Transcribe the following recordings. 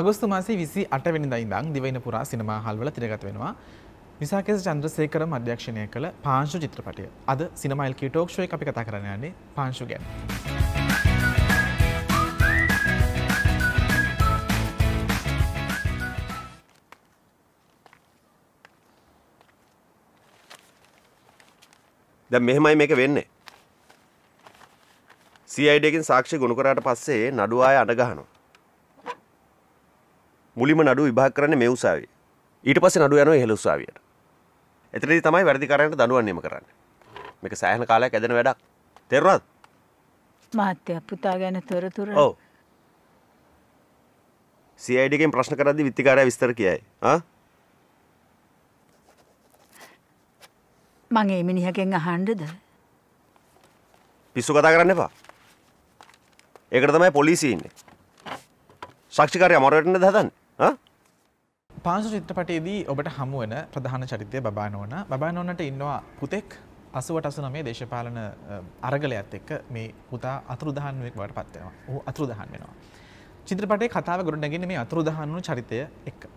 අගස්තු මාසේ විසි අටවැනි දයිදං දිවයින පුරා සිනමා හල්වල තිරගත වෙනවා විසාකෙස චන්ද්‍රසේකර අධ්‍යක්ෂණය කළ පාංශු චිත්‍රපටය අද සිනමයිල් කිටෝක්ෂය අපි කතා කරන්න යන්නේ පාංශු ගැන. දැන් මෙහෙමයි මේක වෙන්නේ. CID එකෙන් සාක්ෂි ගොනු කරාට පස්සේ නඩුව ආය මුලින්ම නඩුව විභාග කරන්නේ මේ උසාවියේ. ඊට පස්සේ නඩුව යනවා ඉහළ උසාවියට. එතනදී තමයි වැඩිකාරයන්ට දඬුවම් නියම කරන්නේ. මේක සෑහෙන කාලයක් ඇදෙන වැඩක්. තේරුණාද? මහත්තයා පුතා ගැන තොරතුරු ඔව්. CID එකෙන් ප්‍රශ්න කරද්දී විත්තිකාරයා විස්තර කියයි. ආ? මං ඒ මිනිහගෙන් අහන්නද? පිස්සු කතා කරන්න එපා. ඒකට තමයි පොලිසිය ඉන්නේ. සාක්ෂිකාරයා මරවටන්නද හදන්නේ? ආ? පාංශු චිත්‍රපටයේදී ඔබට හමු වෙන ප්‍රධාන චරිතය බබානෝන බබානෝනට ඉන්නවා පුතෙක් අසුවට අසු නමේ දේශපාලන අරගලයත් එක්ක මේ පුතා අතුරුදහන්ුවෙක් වට පත්වෙනවා ඔහු අතුරුදහන් වෙනවා. චිත්‍රපටේ කතාව ගොඩනගෙන මේ අතුරුදහන්වුණු චරිතය එක්ක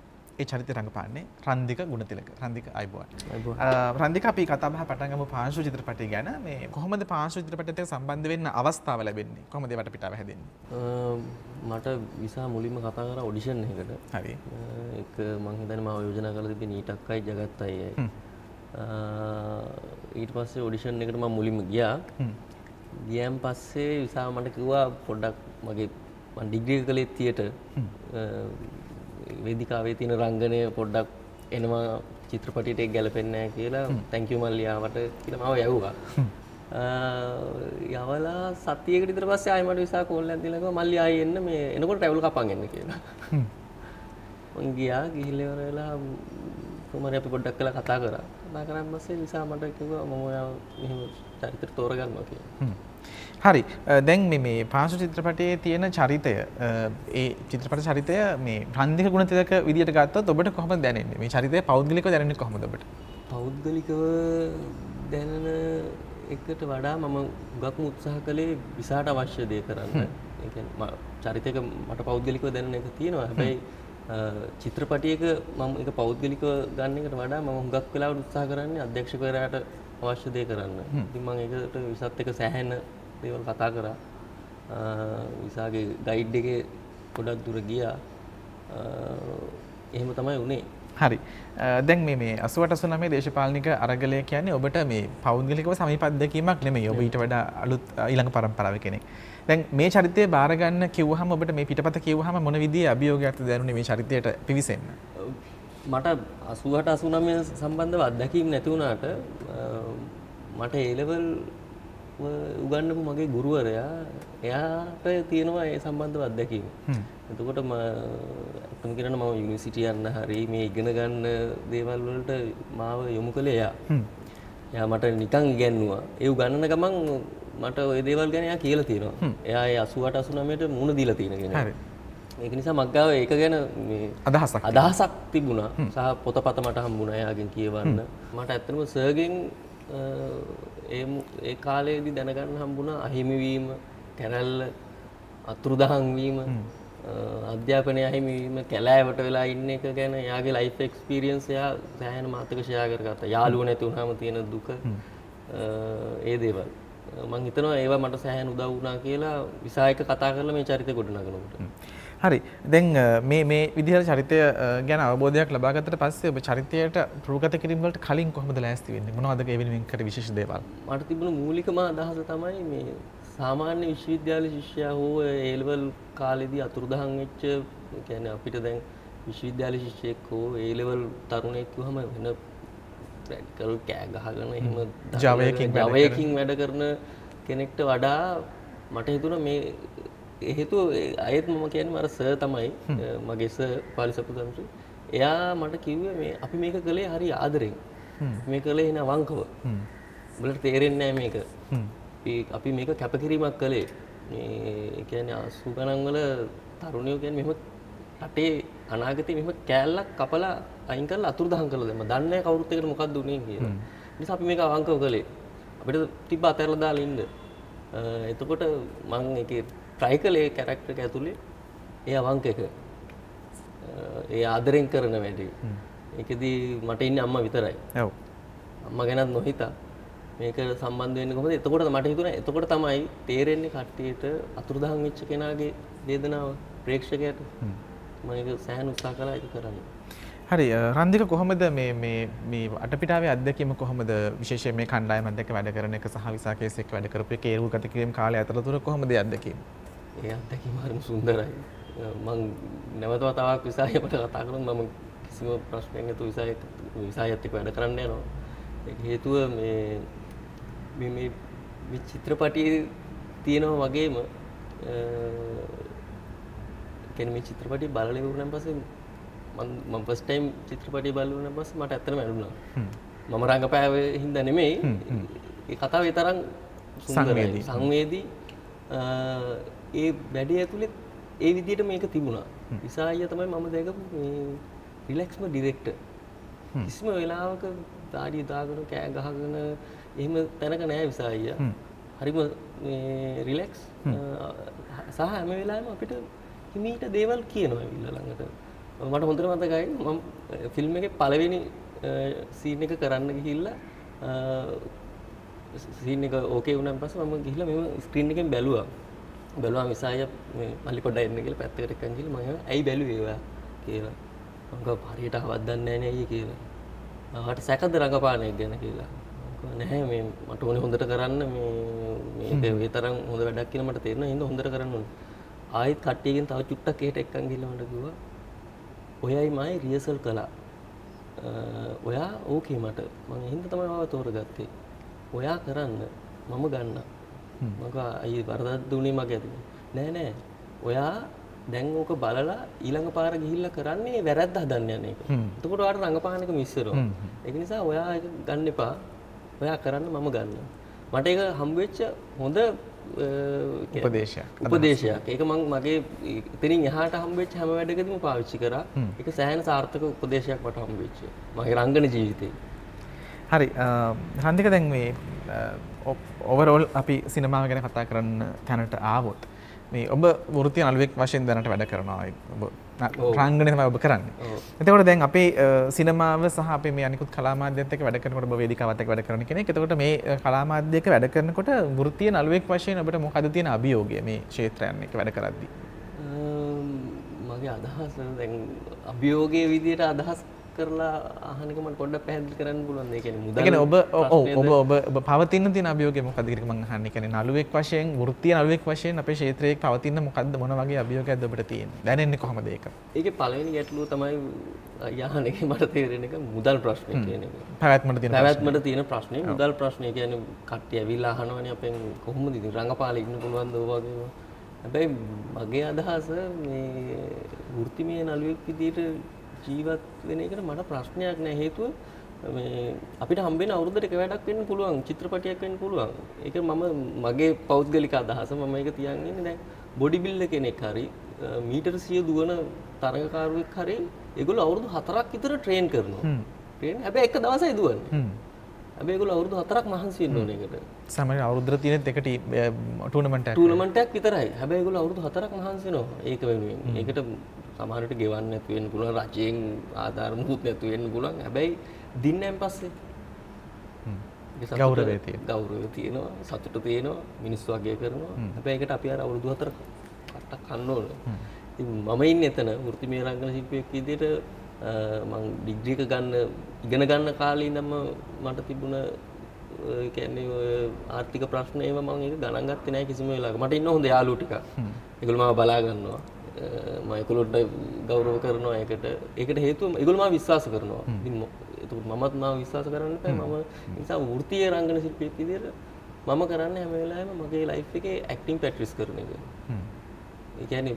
ඒ චරිත රඟපාන්නේ රන්දික ගුණතිලක රන්දික අයිබුවන්. රන්දික අපි කතාබහ පටන්ගම පාංශු චිත්‍රපටය ගැන. මේ කොහොමද පාංශු චිත්‍රපටය සම්බන්ධ වෙන්න අවස්ථාව ලැබෙන්නේ? කොහොමද වට පිටාව හැදෙන්නේ? මට විසා මුලින්ම කතා කර ඔඩිෂන් එකට හරි. එක මං හිතන්නේ මම යෝජනා කරලා තිබෙන ඊටක්කයි ජගත් අයියයි ඊට පස්සේ ඔඩිෂන් එකට මම මුලින්ම ගියා. ගියන් පස්සේ විසා මට කිව්වා පොඩ්ඩක් මගේ මං ඩිග්‍රී කළේ තියට වේදිකාවේ තියෙන රංගනය පොඩ්ඩක් එනවා චිත්‍රපටියට ගැලපෙන්නෑ කියලා. තැංකිව මල්ලියාවට කියල මව යව්වා. යවලා සතියකට ඉතර පස්සේ ආයමට විසා කෝල් ඇතිලක මල්ලි අය එන්න මේ එනකොට ටැවල් කපන්ගන්න කියලා. ගියා ගිහිල්ලවර වෙලා කුමර අපි පොඩ්ඩක් කලා කතා කර. කතා කරම් පස්සේ නිසා මට කිව මම මෙහම චරිතර තෝරගන්නවා කිය හරි. දැන් මේ පාසු චිත්‍රපටයේ තියෙන චරිතය ඒ චිත්‍රපට චරිතය මේ ප්‍රන්දික ගුණතිලක විදිට ගත්තොත් ඔබට කොහොම දැනෙන්නේ? මේ චරිතය පෞද්ගලික දැනෙන්නේ කොහොමද ඔබට? පෞද්ගලිකව දැනන එකට වඩා මම ගක්ම උත්සාහ කළේ විසාට අවශ්‍ය දය කරන්න. චරිතක මට පෞද්ගලිකව දැනන එක තියෙනවා. හැබැයි චිත්‍රපටියක මම එක පෞද්ගලිකව ගන්න එකට වඩා මම හුඟක් වෙලාවට උත්සාහ කරන්නේ අධ්‍යක්ෂකවරයාට අවශ්‍ය දේ කරන්න. ඉතින් මම ඒකට විසත් එක සෑහෙන දේවල් කතා කරා. විසාගේ ගයිඩ් එකේ ගොඩක් දුර ගියා. එහෙම තමයි වුණේ හරි. දැන් මේ අසුවට අසුනමේ දේශපාලනික අරගලය කියන්නේ ඔබට මේ පෞද්ගලිකව සමීපත්දකීමක් නෙමෙයි. ඔබ ඊට වඩා අලුත් ඊළඟ පරම්පරාව කෙනෙක්. දැන් මේ චරිතය බාරගන්න කිව්වහම ඔබට මේ පිටපත කිව්වහම මොන විදිහේ අභියෝගයක්ද දැනුනේ මේ චරිතයට පිවිසෙන්න? මට අසුහට අසුනමය සම්බන්ධව අත්දැකීම් නැති වුණාට මට ඒලෙවල් උගන්නපු මගේ ගුරුවරයා. එයාට තියෙනවා ඒ සම්බන්ධව අත්දැකීම. එතකොට ඇතම කරන මම යුනිසිටියන්න හරි මේ ඉගෙන ගන්න දේවල් වලට මාව යොමු කළේ එයා. එයා මට නිකං ඉගැන්නවා. ඒ ගණන ගමන් මට ඔය දේවල් ගැන එයා කියලා තියෙනවා. එයා ඒ අසුවට අසුනමයට මුණ දීලා තියෙනගෙන ඒක නිසා මක්ගාව ඒක ගැන අදහසක් අදහසක් තිබුණා. සහ පොතපත මට හම්බුණා එයාගෙන් කියවන්න. මට ඇත්තම සර්ගෙන් ඒ කාලයේදී දැනගන්න හම්බුණා අහිමිවීම කැරැල්ල අතුරුදහන්වීම අධ්‍යාපනය අහිමිවීම කැලෑවට වෙලා ඉන්න එක ගැන යාගේ ලයිෆ් එක්ස්පිරියන්ස් එයා සෑහන මාතක ෂයා කරගත්තා. යාළුව නැති වුණාම තියෙන දුක ඒ දේවල්. මං හිතනවා ඒවා මට සෑහන උදව් වුණා කියලා විසායක කතා කරලා මේ චරිතය ගොඩනගනකොට හරි. දැන් මේ විදිහට චරිතය ගැන අවබෝධයක් ලබාගත්තට පස්සේ ඔබ චරිතයට ප්‍රගත කිරීම වලට කලින් කොහොමද ලෑස්ති වෙන්නේ? මොනවද ඒ වෙනුවෙන් කර විශේෂ දේවල්? මට තිබුණු මූලිකම අදහස තමයි මේ සාමාන්‍ය විශ්වවිද්‍යාල ශිෂ්‍යයා හෝ ඒලෙවල් කාලෙදී අතුරුදහන් වෙච්ච කියන්නේ අපිට දැන් විශ්වවිද්‍යාල ශිෂ්‍යයෙක් හෝ ඒලෙවල් තරුණයෙක් වුවහම වෙන ප්‍රැක්ටිකල් කෑ ගහගෙන එහෙම ජවයකින් වැඩ කරන කෙනෙක්ට වඩා මට හිතුණා මේ හේතු අයත් මම කියන්නේ මර සර් තමයි මගේ සර් පාලිසපුදම්සු එයා මට කිව්වේ මේ අපි මේක කළේ හරි ආදරෙන්. මේ කළේ එන වංකව. බලට තේරෙන්නේ මේක. අපි මේක කැපකිරීමක් කළේ. මේ කියන්නේ අසු ගණන් වල තරුණයෝ කියන්නේ මෙහෙම රටේ අනාගතේ මෙහෙම කෑල්ලක් කපලා අයින් කරලා අතුරුදහන් කරලා දැම්ම දන්නේ නැහැ කවුරුත් එකට මොකක්ද උනේ කියලා. නිසා අපි මේක අවංකව කළේ. අපිට තිබ්බ අතහැරලා දාලා ඉන්න. එතකොට මම ඒකේ ට්‍රයි කළේ කැරක්ටර් ඇතුලේ ඒ අවංක එක ඒ ආදරෙන් කරන වැඩි. එකදී මට ඉන්න අම්ම විතරයි. ඔව්. අම්ම ගැනත් නොහිතා. මේක සම්බන්ධ වෙන්න කොහොමද? එතකොට මට හිතුණා එතකොට තමයි තේරෙන්නේ කට්ටියට අතුරුදහන් වෙච්ච කෙනාගේ වේදනාව ප්‍රේක්ෂකයට. මම ඒක සෑහෙන උත්සාහ කළා ඒක කරන්න. හරි රන්දික කොහොමද මේ මේ මේ අටපිටාවේ අත්දැකීම කොහොමද විශේෂයෙන් මේ කණ්ඩායමත් එක්ක වැඩ කරන එක සහ විසා කේස් එක්ක වැඩ කරපු එකේ ඒරු ගත කිරීම කාලය අතරතුර කොහොමද අත්දැකීම? ඒ අත්දැකීම හරිම සුන්දරයි. මං නැවත වතාවක් විසායකට කතා කරන මම කිසිම ප්‍රශ්නයක් නැතුව විසායත් විසායත් එක්ක වැඩ කරන්න යනවා. ඒක හේතුව මේ මේ මේ මේ චිත්‍රපටියේ තියෙනවා වගේම කියන්නේ මේ චිත්‍රපටිය බලලා ඉවරනන් පස්සේ මම මම ෆස්ට් ටයිම් චිත්‍රපටිය බලලා පස්සේ මට ඇත්තටම ඇඬුණා මම රංගපෑවේ හින්දා නෙමෙයි. ඒ කතාව ඒ තරම් සුන්දරයි. සංවේදී. ඒ වැඩේ ඇතුළේ ඒ විදිහට මේක තිබුණා. විසායිය තමයි මම දැකපු මේ රිලැක්ස්ම ඩිරෙක්ටර්. කිසිම වෙලාවක දාඩිය දාගෙන කෑ ගහගෙන එහෙම තැනක නෑ විසායිය හරිම රිලෙක්ස් සහ හැම වෙලාවෙම අපිට හිමීට දේවල් කියනවා ඇවිල්ලා ළඟට. මට හොඳට මතකයි මම ෆිල්ම් එකේ පළවෙනි සීන් එක කරන්න ගිහිල්ලා සීන් එක ඕකේ වුණාන් පස්සේ මම ගිහිල්ලා මෙව ස්ක්‍රීන් එකෙන් බැලුවා බැලුවා මිසාය මේ මල්ලි පොඩ්ඩක් එන්න කියලා පැත්තකට ගිහිල්ලා මම ඇයි බැලුවේ ඒවා? කියලා. මම කිව්වා හරියට හවත් දන්නේ නැහැ නේ අයියේ කියලා. ආට සැකද රඟපාන එක ගැන? කියලා. නැහැ මේ මට ඕනේ හොඳට කරන්න. මේ මේ තරම් හොඳ වැඩක් කියලා මට තේරෙනවා. හින්දා හොඳට කරන්න ඕනේ. ආයෙත් කට්ටියකින් තව චුට්ටක් එහෙට එක්කන් ගිහිල්ලා මට කිව්වා ඔයයි මයි රියසල් කළා. ඔයා ඕකේ මට. මම හින්දා තමයි ආව තෝරගත්තේ. ඔයා කරන්න. මම ගන්න මක අයි වරදත් දුනේ මගේ ඇති නෑ නෑ. ඔයා දැන් ඕක බලලා ඊළඟ පාර ගිහිල්ලා කරන්නේ වැරද්ද හදන්න යන එක. එතකොට ඔයාට රඟපාන එක මිස් වෙනවා. ඒක නිසා ඔයා ගන්න එපා. ඔයා කරන්න මම ගන්න. මට ඒක හම්බෙච්ච හොඳ උපදේශයක්. උපදේශයක්. ඒක මං මගේ ඉතින් එහාට හම්බෙච්ච හැම වැඩකදීම පාවිච්චි කරා. ඒක සෑහෙන සාර්ථක උපදේශයක් මට හම්බෙච්ච මගේ රංගන ජීවිතේ හරි හන්දික දැන් මේ ඔවරෝල් අපි සිනමාව ගැන කතා කරන්න තැනට ආවොත් මේ ඔබ වෘතිය නළුවෙක් වශයෙන් දැනට වැඩ කරනවා තමයි ඔබ කරන්නේ එතකොට දැන් අපේ සිනමාව සහ මේ අනිකුත් කලාමාධ්‍යත් එක්ක වැඩ කරනකොට ඔබ වේදිකාවත් එක්ක වැඩ කරන කෙනෙක්. එතකොට මේ අ, කලාමාධ්‍ය එක්ක වැඩ කරනකොට වෘත්තීය නළුවෙක් වශයෙන් ඔබට මොකද තියෙන අභියෝගය මේ ක්ෂේත්‍රයන් එක්ක වැඩ කරද්දී? මගේ අදහස දැන් අභියෝගයේ විදියට අදහස් කරලා අහන එක මට පොඩ්ඩක් පැහැදිලි කරන්න පුළුවන් ඒ කියන්නේ මුදල් කියන්නේ ඔබ? ඔබ ඔබ ඔබ පවතින තියෙන අභියෝගය මොකක්ද කියලා මම අහන්නේ. කියන්නේ නළුවෙක් වශයෙන් වෘත්තීය නළුවෙක් වශයෙන් අපේ ක්ෂේත්‍රයේ පවතින මොකද්ද මොන වගේ අභියෝගයක්ද ඔබට තියෙන්නේ? දැනෙන්නේ කොහොමද ඒක? ඒකේ පළවෙනි ගැටලුව තමයි යහන එක මට තේරෙන එක මුදල් ප්‍රශ්නය කියන එක. පැවැත්මට තියෙන පැවැත්මට තියෙන ප්‍රශ්නේ මුදල් ප්‍රශ්නය කියන්නේ කට්ටිය ඇවිල්ලා අහනවනේ අපෙන් කොහොමද ඉතින් රංගපාලේ ඉන්න පුළුවන්ද ඔය වගේම. හැබැයි මගේ අදහස මේ වෘත්තිමය නළුවෙක් විදියට ජීවත් වෙන එකට මට ප්‍රශ්නයක් නෑ හේතුව මේ අපිට හම්බෙන අවුරුද්දට එක වැඩක් වෙන්න පුළුවන් චිත්‍රපටයක් වෙන්න පුළුවන්. ඒක මම මගේ පෞද්ගලික අදහස මම ඒක තියන් ඉන්නේ දැන් බොඩි බිල්ඩර් කෙනෙක් හරි මීටර 100 දුවන තරගකාරුවෙක් හරි ඒගොල්ලෝ අවුරුදු 4ක් විතර ට්‍රේන් කරනවා. ට්‍රේන් හැබැයි එක දවසයි දුවන්නේ. හැබැයි ඒගොල්ලෝ අවුරුදු 4ක් මහන්සි වෙන්න ඕනේ ඒකට. සමහර අවුරුද්දට තියෙන එක ටූර්නමන්ට් එකක්. ටූර්නමන්ට් එකක් විතරයි. හැබැයි ඒගොල්ලෝ අවුරුදු 4ක් මහන්සි වෙනවා. ඒක වෙනුවෙන්. ඒකට සමහරට ගෙවන්න නැතු වෙන්න පුළුවන්. රජයෙන් ආධාර මුකුත් නැතු වෙන්න පුළුවන්. හැබැයි දින්නයන් පස්සේ ගෞරවය තියෙනවා. ගෞරවය තියෙනවා. සතුට තියෙනවා. මිනිස්සු අගය කරනවා. හැබැයි ඒකට අපි අර අවුරුදු 4 කට්ටක් කන්න ඕනේ. ඉතින් මම ඉන්නේ එතන වෘත්තිමය රංගන ශිල්පියෙක් විදිහට අ, මං ඩිග්‍රී එක ගන්න ඉගෙන ගන්න කාලේ ඉඳන්ම මට තිබුණ ඒ කියන්නේ ආර්ථික ප්‍රශ්න ඒවා මම ඒක ගණන් ගත්තේ නැහැ කිසිම වෙලාවක. මට ඉන්න හොඳ යාළුවෝ ටිකක්. ඒගොල්ලෝ මාව බලා ගන්නවා. ඒගොල්ලොන්ට ගෞරව කරනවා ඒකට. ඒකට හේතුව ඒගොල්ලෝ මාව විශ්වාස කරනවා. මො- එතකොට මමත් මාව විශ්වාස කරන්න එපා. මම නිසා වෘත්තීය රංගන ශිල්පියෙක් විදිහට මම කරන්නේ හැම වෙලාවෙම මගේ ලයිෆ් එකේ ඇක්ටිං ප්‍රැක්ටිස් කරන එක. කියන්නේ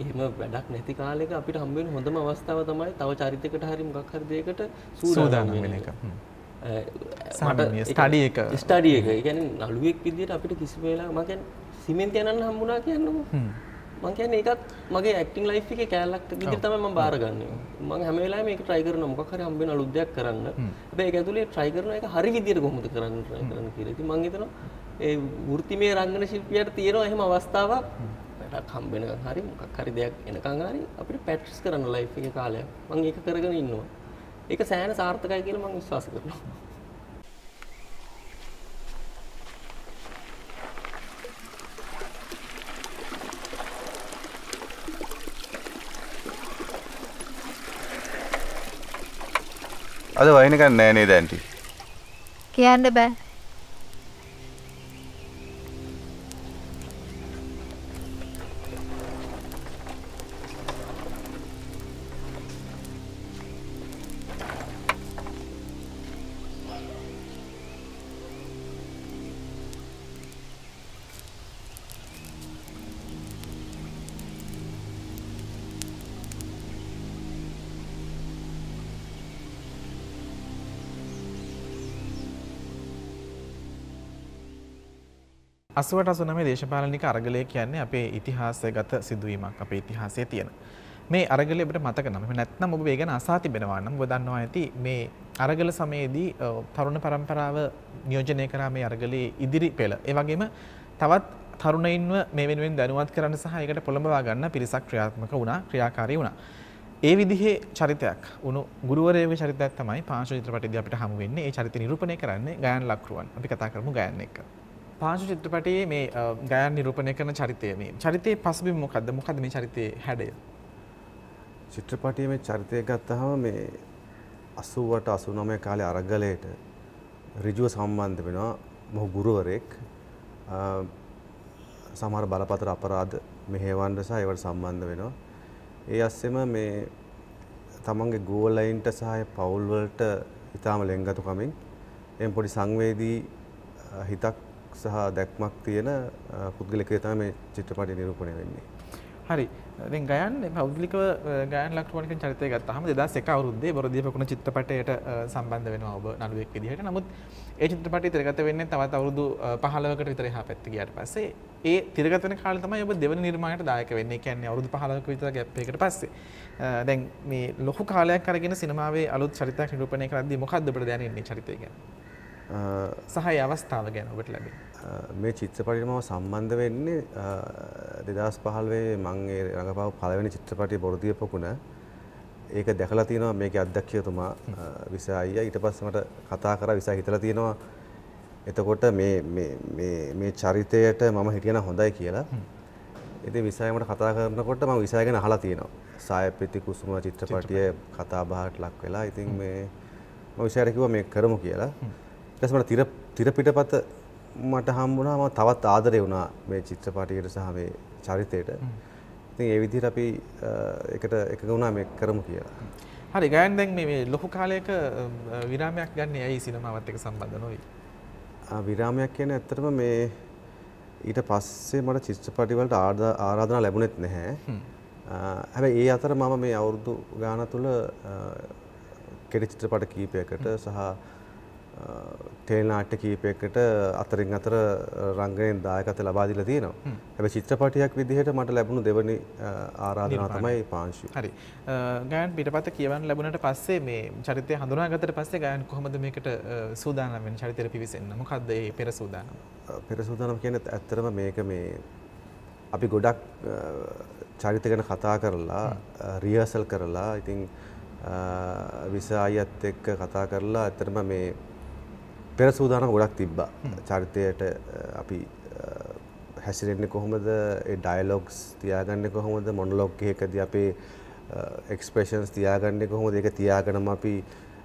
එහෙම වැඩක් නැති කාලෙක අපිට හම්බ වෙන හොඳම අවස්ථාව තමයි තව චරිතයකට හරි මොකක් හරි දෙයකට සූදානම් වෙන එක. study එක. ස්ටඩි එක. කියන්නේ නළුවෙක් විදියට අපිට කිසි වෙලාවක මම කියන්නේ සිමෙන්ති යනන්න හම්බුණා කියන්නකො. මම කියන්නේ ඒකත් මගේ ඇක්ටිං ලයිෆ් එකේ කෑල්ලක් විදිහට තමයි මම බාරගන්නේ. මම හැම වෙලාවෙම මේක try කරනවා. මොකක් හරි හම්බ වෙන අලුත් දෙයක් කරන්න. හැබැයි ඒක ඇතුලේ try කරන එක හරි විදියට කොහොමද කරන්න try කරන්න කියලා. ඉතින් මම හිතනවා ඒ වෘත්තිමය රංගන ශිල්පියාට තියෙනවා එහෙම අවස්ථාවක්. වැඩක් හම්බෙනකම් හරි මොකක් හරි දෙයක් එනකම් හරි අපිට පැට්ස් කරන්න ලයිෆ් එකේ කාලයක්. මම ඒක කරගෙන ඉන්නවා. ඒක සෑහෙන සාර්ථකයි කියලා මම විශ්වාස කරනවා අද වයිනකන් නෑ නේද ඇන්ටි? කියන්න බෑ. අසුවට අසුනමේ දේශපාලනික අරගලය කියන්නේ අපේ ඉතිහාසගත සිදුවීමක් අපේ ඉතිහාසයේ තියෙන. මේ අරගලය ඔබට මතක නම් එහෙම නැත්නම් ඔබ මේ ගැන අසා තිබෙනවා නම් ඔබ දන්නවා ඇති මේ අරගල සමයේදී අ, තරුණ පරම්පරාව නියෝජනය කරා මේ අරගලයේ ඉදිරි පෙළ. ඒ වගේම තවත් තරුණයින්ව මේ වෙනුවෙන් දැනුවත් කරන්න සහ ඒකට පොළඹවා ගන්න පිරිසක් ක්‍රියාත්මක වුණා, ක්‍රියාකාරී වුණා. ඒ විදිහේ චරිතයක් උණු ගුරුවරයෙකුගේ චරිතයක් තමයි පාංශු චිත්‍රපටයේදී අපිට හමු වෙන්නේ. ඒ චරිත නිරූපණය කරන්නේ ගයන් ලක්රුවන්. අපි කතා කරමු ගයන් එක්ක. පාංශු චිත්‍රපටයේ මේ අ, ගයන් නිරූපණය කරන චරිතය මේ චරිතයේ පසුබිම මොකද්ද? මොකද්ද මේ චරිතයේ හැඩය? චිත්‍රපටියේ මේ චරිතය ගත්තහම මේ 80ට 89 කාලේ අරගලයට ඍජුව සම්බන්ධ වෙනවා මොහු ගුරුවරයෙක් අ, සමහර බලපතර අපරාධ මෙහෙවන්න සහ ඒවට සම්බන්ධ වෙනවා. ඒ අස්සෙම මේ තමන්ගේ ගෝලයින්ට සහ පවුල් වලට ඊටාම ලෙන්ගතුකමින් එම් පොඩි සංවේදී අ, හිතක් සහ දැක්මක් තියෙන අ, පුද්ගලකයෙක් තමයි මේ චිත්‍රපටය නිරූපණය වෙන්නේ. හරි. දැන් ගයන් පෞද්ගලිකව අ, ගයන් ලක්ටුවන්ගේ චරිතය ගත්තාම 2001 අවුරුද්දේ බොරදිය පකුණ චිත්‍රපටයට අ, සම්බන්ධ වෙනවා ඔබ නළුවෙක් විදිහට. නමුත් ඒ චිත්‍රපටය තිරගත වෙන්නේ තවත් අවුරුදු අ, 15කට විතර එහා පැත්ත ගියාට පස්සේ ඒ තිරගත වෙන කාලේ තමයි ඔබ දෙවන නිර්මාණයට දායක වෙන්නේ. ඒ කියන්නේ අවුරුදු 15ක විතර ගැප් එකකට පස්සේ. අ, දැන් මේ ලොකු කාලයක් අරගෙන සිනමාවේ අලුත් චරිතයක් නිරූපණය කරද්දී මොකද්ද ඔබට දැනෙන්නේ චරිතය ගැන? අ, සහ ඒ අවස්ථාව ගැන ඔබට ලැබෙන්නේ? මේ චිත්‍රපටියට මම සම්බන්ධ වෙන්නේ දෙදස් පහල්වේ මං ඒ රඟපාව පළවෙනි චිත්‍රපටිය බොරදිය පොකුණ ඒක දැකලා තියෙනවා මේකේ අධ්‍යක්ෂකතුමා විසා අයියා ඊට පස්සේ මට කතා කරා විසා හිතලා තියෙනවා එතකොට මේ මේ චරිතයට මම හිටියනම් හොඳයි කියලා. ඉතින් විසාය මට කතා කරනකොට මම විසාය ගැන අහලා තියෙනවා. සායප්‍රිති කුසුම චිත්‍රපටිය කතා බහට ලක් වෙලා ඉතින් මේ මම විසායට කිව්වා මේක කරමු කියලා ඊට පස්සේ මට තිර තිර පිටපත මට හම්බුණා මම තවත් ආදරේ වුණා මේ චිත්‍රපටියට සහ මේ චරිතයට. ඉතින් ඒ විදිහට අපි එකට එකඟ වුණා මේක කරමු කියලා. හරි ගයන් දැන් මේ මේ ලොකු කාලයක විරාමයක් ගන්න ඇයි සිනමාවත් එක්ක සම්බන්ධ නොවී? විරාමයක් කියන්නේ ඇත්තටම මේ ඊට පස්සේ මට චිත්‍රපටි වලට ආරාධ- ආරාධනා ලැබුණෙත් නැහැ. හැබැයි ඒ අතර මම මේ අවුරුදු ගාන තුල කෙටි චිත්‍රපට කීපයකට සහ ටෙලිනාට්‍ය කීපයකට අතරින් අතර රංගනයෙන් දායකත්ව ලබා දීලා තියෙනවා. හැබැයි චිත්‍රපටයක් විදිහට මට ලැබුණු දෙවනි අ, ආරාධනාව තමයි පාංශු. හරි. අ, ගයන් පිටපත කියවන්න ලැබුණට පස්සේ මේ චරිතය හඳුනාගත්තට පස්සේ ගයන් කොහොමද මේකට අ, සූදානම් වෙන්නේ චරිතයට පිවිසෙන්න? මොකද්ද ඒ පෙර සූදානම? පෙර සූදානම් කියන්නේ ඇත්තටම මේක මේ අපි ගොඩක් චරිත ගැන කතා කරලා රියර්සල් කරලා ඉතින් විසා අයත් එක්ක කතා කරලා ඇත්තටම මේ පෙර සූදානම් ගොඩක් තිබ්බා. චරිතයට අපි හැසිරෙන්නේ කොහොමද? ඩයලොග්ස් තියාගන්නේ කොහොමද? මොනොලොග් එකකදී අපේ එක්ස්ප්‍රෙෂන්ස් තියාගන්නේ කොහොමද? ඒක තියාගෙනම අපි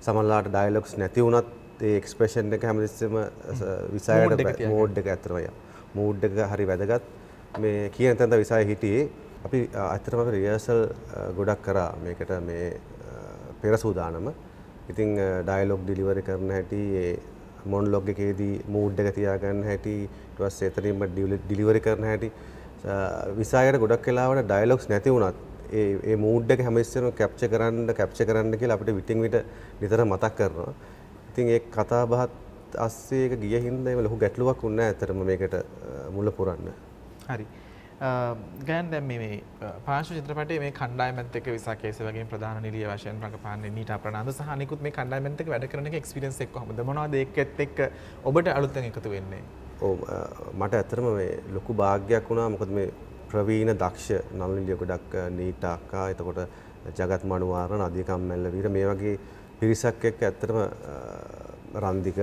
සමහරලාට ඩයලොග්ස් නැති වුණත් ඒ එක්ස්ප්‍රෙෂන් එක හැමතිස්සෙම විසායට. මෝඩ් එක ඇත්තටම ය. මූඩ් එක හරි වැදගත්. මේ කියන තැනට විසාය හිටියේ. අපි ඇත්තටම අපි රිහර්සල් ගොඩක් කරා. මේකට මේ අ, පෙර සූදානම. ඉතින් ඩයලොග් ඩිලිවරි කරන හැටි මොන්ලොග් එකේදී මූඩ් එක තියාගන්න හැටි ඊට පස්සේ එතනින්ම ඩිලිවරි කරන හැටි අ, විසායට ගොඩක් වෙලාවට ඩයලොග්ස් නැති වුණත් ඒ ඒ මූඩ් එක හැමතිස්සෙම කැප්චර් කරන්න කැප්චර් කරන්න කියලා අපිට විටින් විට නිතර මතක් කරනවා. ඉතින් ඒ කතා බහත් අස්සේ ඒක ගිය හින්දා ඒක ලොකු ගැටලුවක් වුණා ඇත්තටම මේකට අ, මුල පුරන්න. හරි. අ, ගයන් දැන් මේ මේ අ, පාංශු චිත්‍රපටයේ මේ කණ්ඩායමත් එක්ක විසා කේස වගේ ප්‍රධාන නිලිය වශයෙන් රඟපාන්නේ නීතා ප්‍රනාන්දු සහ අනිකුත් මේ කණ්ඩායමත් එක්ක වැඩ කරන එක එක්ස්පීරියන්ස් එක කොහොමද? මොනවද ඒකෙත් එක්ක ඔබට අලුතෙන් එකතු වෙන්නේ? ඔව් අ, මට ඇත්තටම මේ ලොකු භාග්යක් වුණා මොකද මේ ප්‍රවීණ දක්ෂ නලනිලිය ගොඩක් නීට අක්කා එතකොට ජගත් මනුවාර නදිකම් මැල්ල වීර මේ වගේ පිරිසක් එක්ක ඇත්තටම රන්දික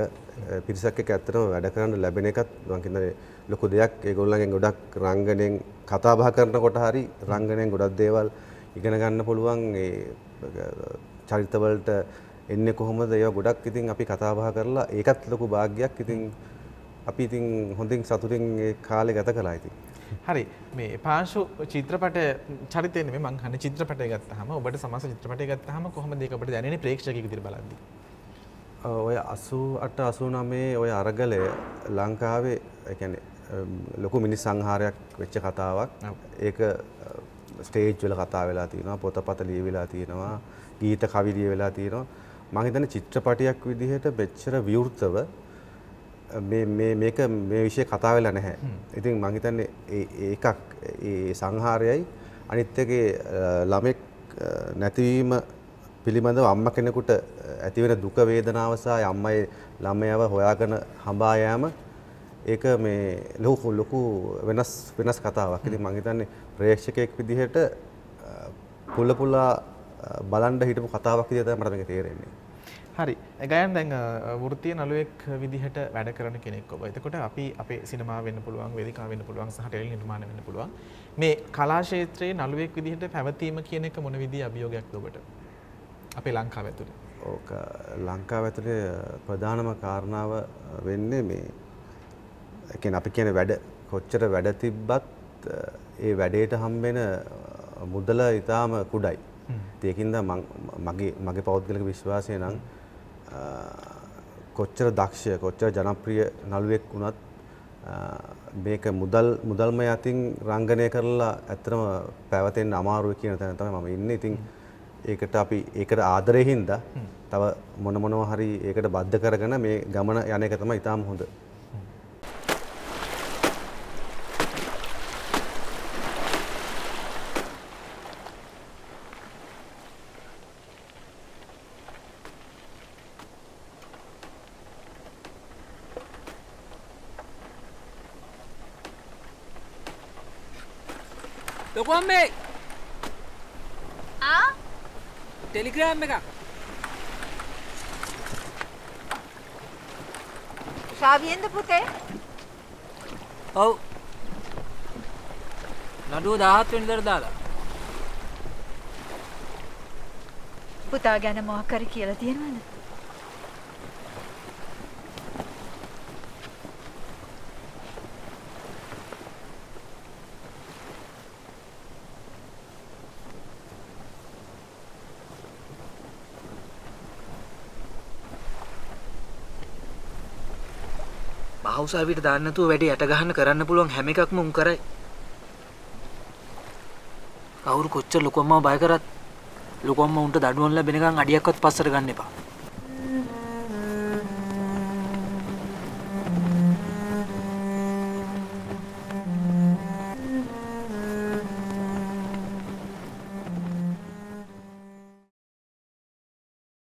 පිරිසක් එක්ක ඇත්තටම වැඩ කරන්න ලැබෙන එකත් මම කියන්නේ ලොකු දෙයක්. ඒගොල්ලන්ගෙන් ගොඩක් රංගනයෙන් කතා බහ කරනකොට හරි රංගනයෙන් ගොඩක් දේවල් ඉගෙන ගන්න පුළුවන්. ඒ චරිතවලට එන්නේ කොහොමද ඒවා ගොඩක් ඉතින් අපි කතා බහ කරලා ඒකත් ලොකු භාග්යක් ඉතින් අපි ඉතින් හොඳින් සතුටින් ඒ කාලේ ගත කළා ඉතින්. හරි. මේ පාංශු චිත්‍රපට චරිතය නෙමෙයි මං අහන්නේ චිත්‍රපටය ගත්තාම ඔබට සමස්ත චිත්‍රපටය ගත්තාම කොහොමද ඒක ඔබට දැනෙන්නේ? ප්‍රේක්ෂකයෙකු විදිහට බලද්දී? ඔය 88 89 ඔය අරගලය ලංකාවේ ඒ කියන්නේ ලොකු මිනිස් සංහාරයක් වෙච්ච කතාවක්. ඒක ස්ටේජ් වල කතා වෙලා තියෙනවා, පොතපත ලියවිලා තියෙනවා, ගීත කවි ලියවිලා තියෙනවා. මම හිතන්නේ චිත්‍රපටයක් විදිහට මෙච්චර විවෘතව මේ මේ මේක මේ විෂය කතා වෙලා නැහැ. ඉතින් මම හිතන්නේ ඒකක් ඒ සංහාරයයි අනිත් එකේ ළමෙක් නැතිවීම පිළිබඳව අම්මා කෙනෙකුට ඇතිවෙන දුක වේදනාව සහ අම්මයි ළමයව හොයාගෙන හඹා යෑම ඒක මේ ලොකු ලොකු වෙනස් වෙනස් කතාවක්. ඉතින් මම හිතන්නේ ප්‍රේක්ෂකයෙක් විදිහට පුල පුලා බලන්න හිටපු කතාවක් විදිහට තමයි මට මේක තේරෙන්නේ. හරි ගයන් දැන් වෘත්තිය නළුවෙක් විදිහට වැඩ කරන කෙනෙක් ඔබ. එතකොට අපි අපේ සිනමා වෙන්න පුළුවන්, වේදිකාව වෙන්න පුළුවන් සහ ටෙලි නිර්මාණ වෙන්න පුළුවන්. මේ කලා ක්ෂේත්‍රයේ නළුවෙක් විදිහට පැවතීම කියන එක මොන විදිහේ අභියෝගයක්ද ඔබට? අපේ ලංකාව ඇතුළේ. ඕක ලංකාව ඇතුළේ ප්‍රධානම කාරණාව වෙන්නේ මේ කියන්නේ අපි කියන වැඩ කොච්චර වැඩ තිබ්බත් ඒ වැඩේට හම්බෙන මුදල ඊටාම කුඩයි. ඒකින්ද මගේ මගේ පෞද්ගලික විශ්වාසය නම් කොච්චර දක්ෂ කොච්චර ජනප්‍රිය නළුවෙක් වුණත් මේක මුදල් මුදල්ම යතින් රංගනය කරලා ඇත්තටම පැවතෙන්න අමාරුයි කියන තැන තමයි මම ඉන්නේ. ඉතින් ඒකට අපි ඒකට ආදරේ හින්දා තව මොන මොනවා හරි ඒකට බද්ධ කරගෙන මේ ගමන යන එක තමයි ඊටාම හොඳ. ලොකු අම්මේ ආ ටෙලිග්‍රෑම් එකක්. ශාවියෙන්ද පුතේ? ඔව්. නඩුව 17 වෙනිදාට දාලා. පුතා ගැන මොකක් හරි කියලා තියෙනවද බහුසාවියට දාන්න නැතුව වැඩේ යට ගහන්න කරන්න පුළුවන් හැම එකක්ම උන් කරයි. කවුරු කොච්චර ලොකු අම්මව බය කරත් ලොකු අම්මා උන්ට දඩුවම් ලැබෙනකන් අඩියක්වත් පස්සට ගන්න එපා.